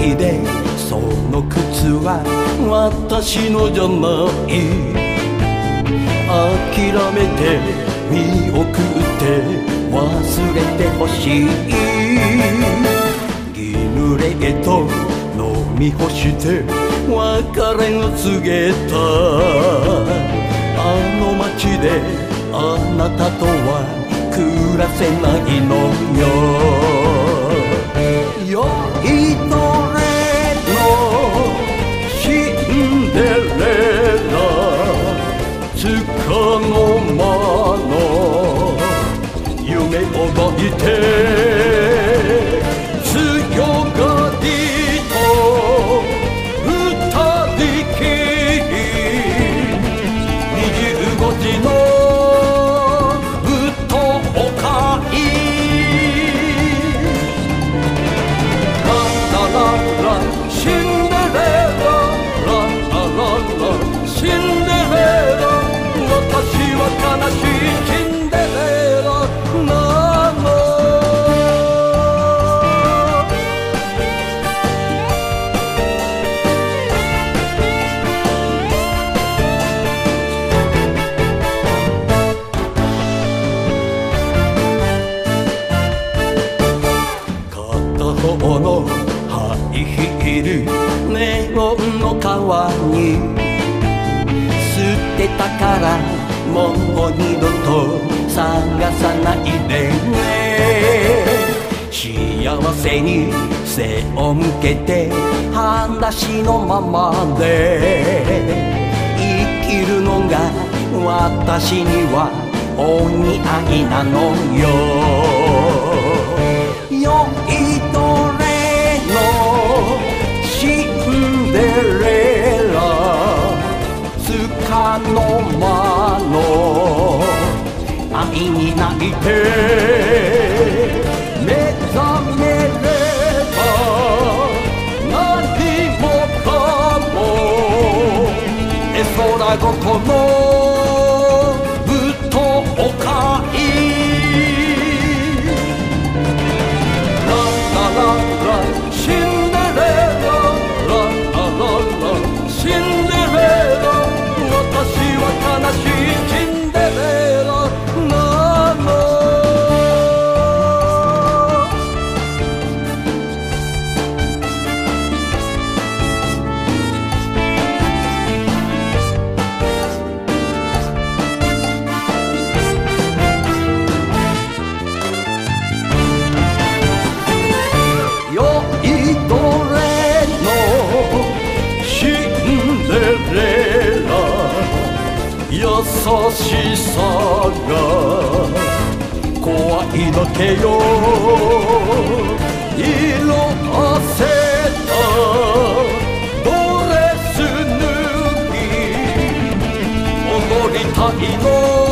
ないでその靴は私のじゃない。諦めて見送って忘れてほしい。ギムレへと飲み干して別れを告げた。あの街であなたとは暮らせないのよ。よい夢を抱いて強がりと二人きり25時の舞踏会ララララシンデレラララララシンデレラ私は悲しい。イヒールネオンの川に捨てたからもう二度と探さないで。ね幸せに背を向けて裸足のままで。生きるのが私にはお似合いなのよ。つかの間の愛に泣いて目覚めれば何もかも絵空ごとのしさが怖いだけよ。色あせたドレス脱ぎ。踊りたいの。